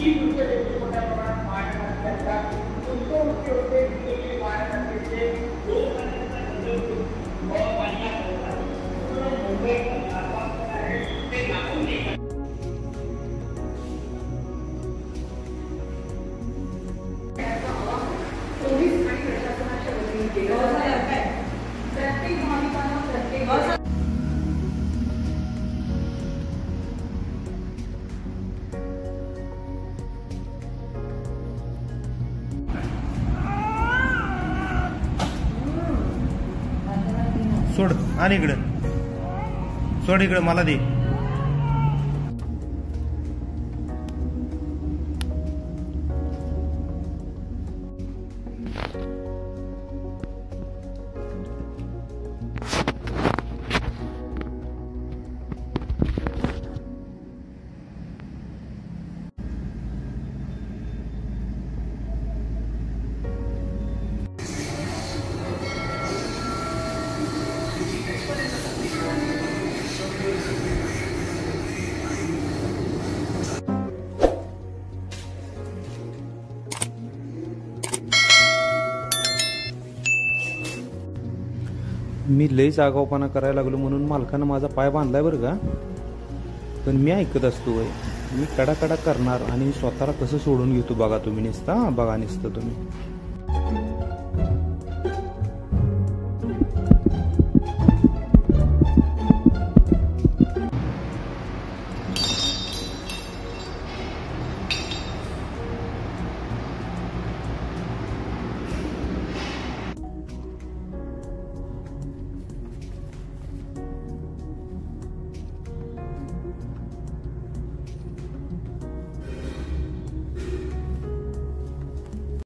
ಈ ವಿಷಯದಲ್ಲಿ ಕೂಡ ಮಾತನಾಡಿದಂತ ಉತ್ತಮ सोड आणि इकडं सोड इकडं मला दे मी लईच जागावपणा करायला लागलो म्हणून मालकानं माझा पाय बांधलाय बरं का? पण मी ऐकत असतो वय मी कडा कडा करणार आणि स्वतःला कसं सोडून घेतो बघा तुम्ही निसता? बघा निसतं तुम्ही.